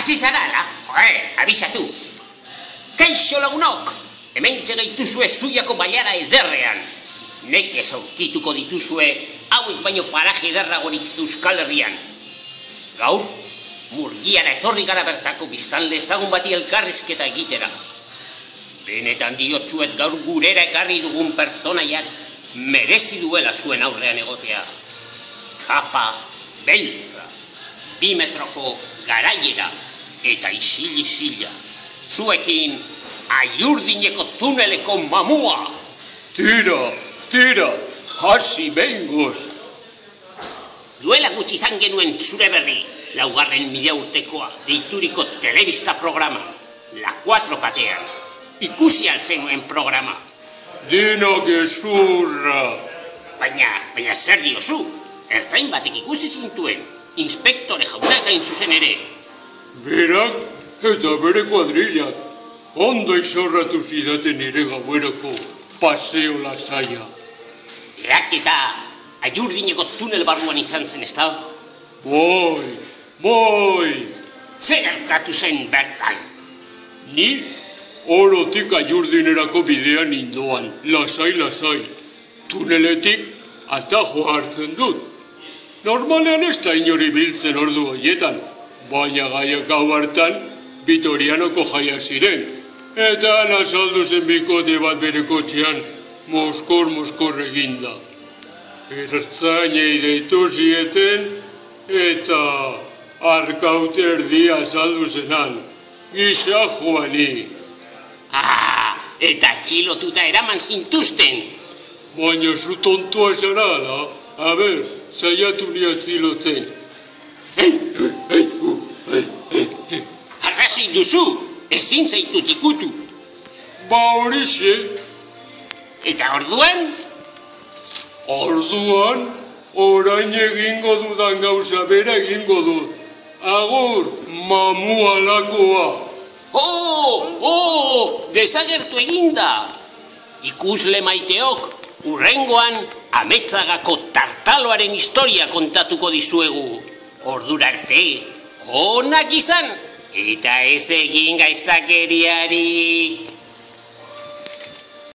hasi zara, la? Joe, abisatu. Kaixo lagunok, hemen txegaituzue zuiako baiara ederrean. Neke zaukituko dituzue, hauek baino paraje ederragorik Euskal Herrian. Gaur, murgiara etorri gara bertako biztanle ezagun bati elkarrizketa egitera. Benetan diotsuet gaur gurera ekarri dugun pertsonaiak merezi duela zuen aurrean egotea. Kapa beltza, bi metroko garaiera eta isil-isila. Zuekin aiurdineko tuneleko mamua. Tira, tira, hasi behingoz. Duela gutxi izan genuen zure berri, laugarren mila urtekoa deituriko telebista programa, La Cuatro Patean. Ikusi alzenuen programa. Dina gezurra. Baina, baina zer diozu? Ertzain batek ikusi zintuen, inspektore jaunak hain zuzen ere. Berak eta bere kuadrillak. Ondo izorratu zidaten nire gauerako paseo lasaia. Berak eta aiurdineko tunel barruan izan zen, ez da? Boi, boi, Zer gertatu zen bertan? ni orotik aiurdinerako bidean indoan, lasai, lasai. Tuneletik atajo hartzen dut. Normalean ez da inori biltzen ordu horietan, baina gaiak gau hartan Vitorianoko jaia ziren. Eta han azaldu zen bikote bat bere kotxean, moskor, moskor eginda. Ertzainei deitu zieten, eta arkaute erdia azaldu zenan. Gisa joani, Ah, eta txilotuta eraman zintuzten. baina zu tontoa zara, ala? A ber, saiatu ni atzilotzen. Ei, ei, uh, ei, ei, ei. Arrasi duzu, ezin zaitut ikutu. Ba horixe, Eta orduan, orduan, orain egingo dudan gauza bera egingo dut. Agur, mamu alakoa. oh, oh, desagertu eginda. Ikusle maiteok, urrengoan ametzagako tartaloaren historia kontatuko dizuegu. Ordura arte, onak izan, eta ez egin gaiztakeriarik.